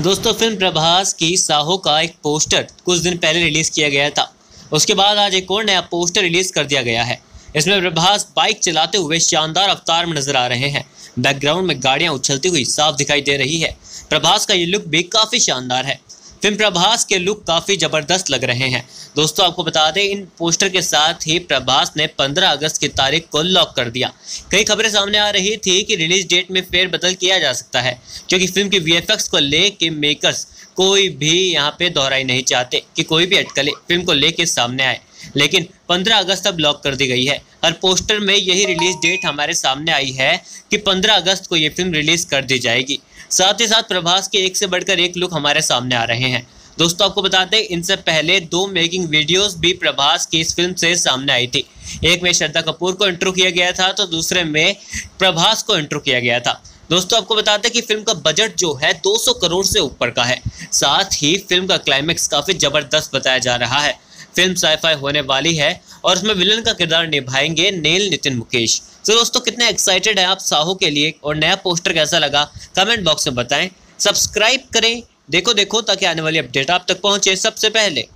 दोस्तों, फ़िल्म प्रभास की साहो का एक पोस्टर कुछ दिन पहले रिलीज़ किया गया था। उसके बाद आज एक और नया पोस्टर रिलीज़ कर दिया गया है। इसमें प्रभास बाइक चलाते हुए शानदार अवतार में नज़र आ रहे हैं। बैकग्राउंड में गाड़ियाँ उछलती हुई साफ़ दिखाई दे रही है। प्रभास का ये लुक भी काफ़ी शानदार है। फ़िल्म प्रभास के लुक काफ़ी ज़बरदस्त लग रहे हैं। दोस्तों, आपको बता दें, इन पोस्टर के साथ ही प्रभास ने 15 अगस्त की तारीख को लॉक कर दिया। कई खबरें सामने आ रही थी कि रिलीज़ डेट में फेरबदल किया जा सकता है क्योंकि फ़िल्म के वीएफएक्स को ले के मेकर्स कोई भी यहाँ पे दोहराई नहीं चाहते कि कोई भी अटकले फ़िल्म को लेके सामने आए। लेकिन 15 अगस्त अब लॉक कर दी गई है। हर पोस्टर में यही रिलीज़ डेट हमारे सामने आई है कि 15 अगस्त को ये फ़िल्म रिलीज़ कर दी जाएगी। साथ ही साथ प्रभास के एक से बढ़कर एक लुक हमारे सामने आ रहे हैं। दोस्तों, आपको बता दें इनसे पहले दो मेकिंग वीडियोस भी प्रभास की इस फ़िल्म से सामने आई थी। एक में श्रद्धा कपूर को इंट्रो किया गया था तो दूसरे में प्रभास को इंट्रो किया गया था। दोस्तों, आपको बता दें कि फ़िल्म का बजट जो है 200 करोड़ से ऊपर का है। साथ ही फ़िल्म का क्लाइमेक्स काफ़ी ज़बरदस्त बताया जा रहा है। फ़िल्म साइफाई होने वाली है और उसमें विलन का किरदार निभाएँगे नील नितिन, मुकेश। तो दोस्तों, कितने एक्साइटेड हैं आप साहू के लिए और नया पोस्टर कैसा लगा? कमेंट बॉक्स में बताएँ। सब्सक्राइब करें। देखो देखो, ताकि आने वाली अपडेट आप तक पहुँचे सबसे पहले।